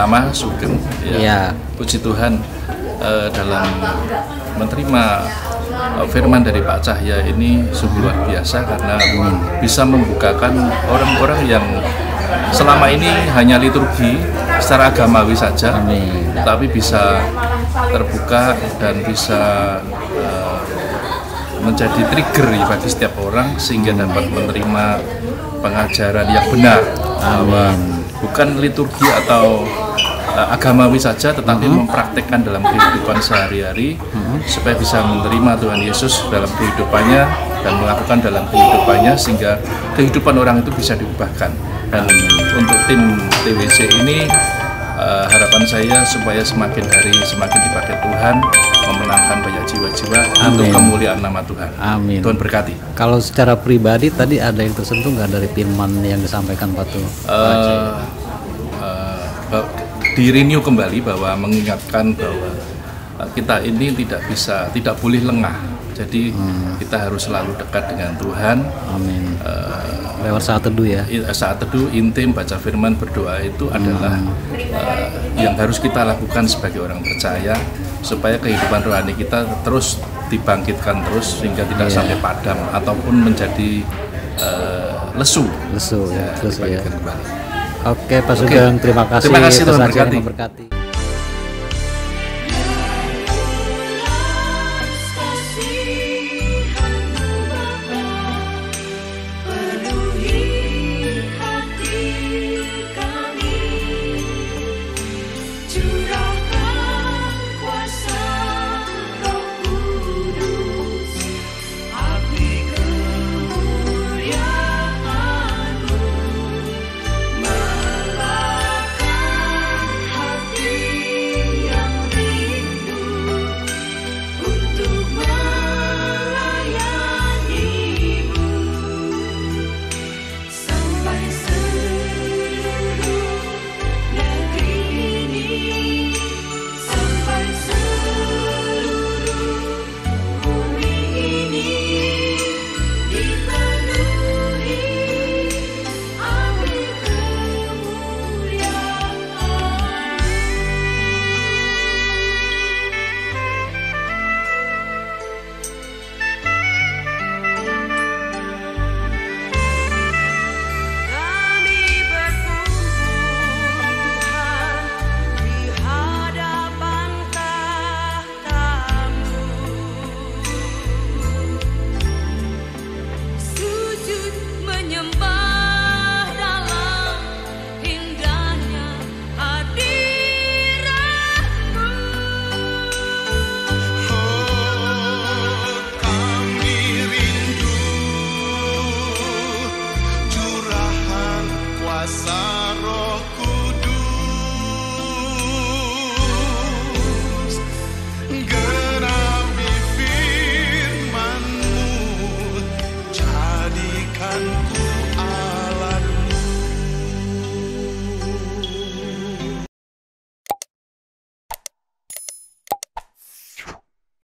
nama Sugeng. Ya. Iya. Puji Tuhan eh, dalam menerima eh, firman dari Pak Cahya ini sungguh luar biasa karena bisa membukakan orang-orang yang selama ini hanya liturgi secara agamawi saja, Amin. tapi bisa terbuka dan bisa eh, menjadi trigger ya bagi setiap orang sehingga dapat menerima pengajaran yang benar bahwa bukan liturgi atau uh, agamawi saja tetapi mempraktekkan dalam kehidupan sehari-hari supaya bisa menerima Tuhan Yesus dalam kehidupannya dan melakukan dalam kehidupannya sehingga kehidupan orang itu bisa diubahkan dan untuk tim TWC ini uh, harapan saya supaya semakin hari semakin dipakai Tuhan memenangkan banyak jiwa-jiwa untuk kemuliaan nama Tuhan. Amin. Tuhan berkati. Kalau secara pribadi tadi ada yang tersentuh nggak dari firman yang disampaikan Pak Tuh? Ba- di renew kembali bahwa mengingatkan bahwa eh, kita ini tidak bisa tidak boleh lengah. Jadi kita harus selalu dekat dengan Tuhan. Amin. Eh, Lewat saat teduh ya. saat teduh intim baca firman berdoa itu adalah eh, yang harus kita lakukan sebagai orang percaya supaya kehidupan rohani kita terus dibangkitkan terus sehingga tidak sampai padam ataupun menjadi eh, lesu. Lesu ya, lesu ya. Kembali. Oke Pak Sugeng, terima kasih Terima kasih, Tuhan atas acara berkati. yang memberkati.